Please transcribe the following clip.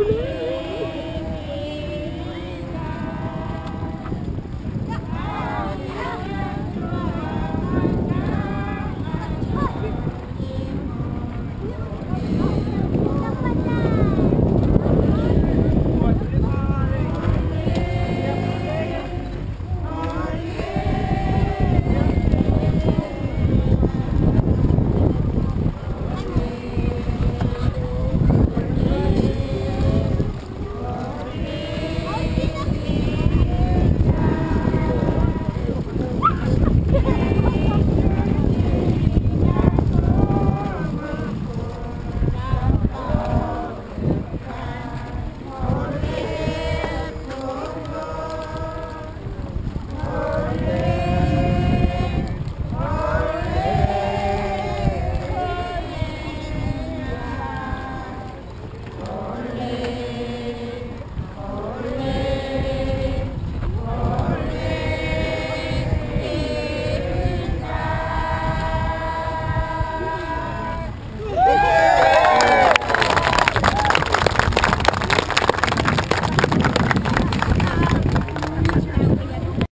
no